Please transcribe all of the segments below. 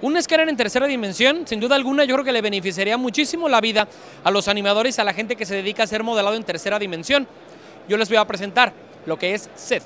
Un escáner en tercera dimensión, sin duda alguna, yo creo que le beneficiaría muchísimo la vida a los animadores a la gente que se dedica a hacer modelado en tercera dimensión. Yo les voy a presentar lo que es SET.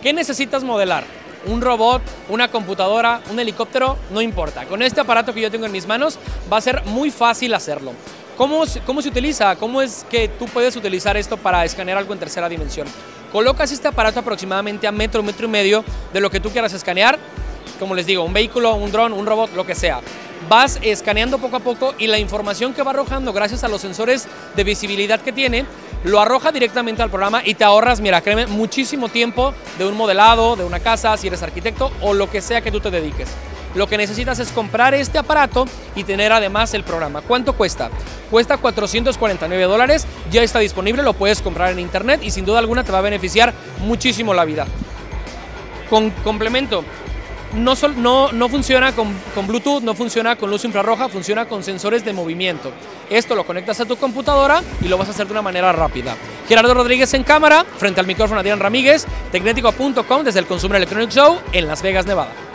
¿Qué necesitas modelar? Un robot, una computadora, un helicóptero, no importa. Con este aparato que yo tengo en mis manos va a ser muy fácil hacerlo. ¿Cómo, ¿Cómo se utiliza? ¿Cómo es que tú puedes utilizar esto para escanear algo en tercera dimensión? Colocas este aparato aproximadamente a metro, metro y medio de lo que tú quieras escanear, como les digo, un vehículo, un dron, un robot, lo que sea. Vas escaneando poco a poco y la información que va arrojando gracias a los sensores de visibilidad que tiene, lo arroja directamente al programa y te ahorras, mira, créeme, muchísimo tiempo de un modelado, de una casa, si eres arquitecto o lo que sea que tú te dediques. Lo que necesitas es comprar este aparato y tener además el programa. ¿Cuánto cuesta? Cuesta 449 dólares, ya está disponible, lo puedes comprar en internet y sin duda alguna te va a beneficiar muchísimo la vida. Con complemento, no, no, no, funciona con, Bluetooth, no funciona con luz infrarroja, funciona con sensores de movimiento. Esto lo conectas a tu computadora y lo vas a hacer de una manera rápida. Gerardo Rodríguez en cámara, frente al micrófono Adrián Ramírez, tecnético.com desde el Consumer Electronic Show en Las Vegas, Nevada.